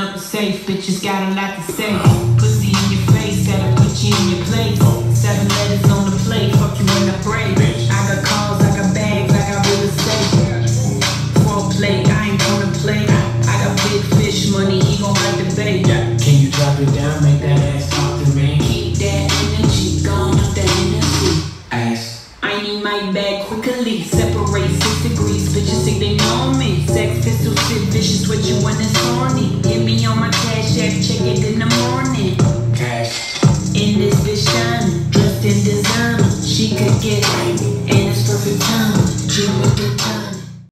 bitches got a lot to say. Pussy in your face, gotta put you in your place. Seven letters on the plate, fuck you in the break. I got calls, I got bags, I got real estate. Four plate, I ain't gonna play. I got big fish money, he gon' like the bait. Can you drop it down, make that ass talk to me? Keep that energy, gone off the Hennessy. Ass. I need my bag quickly, separate it in the morning. Cash. In this shining, dressed in designer. She could get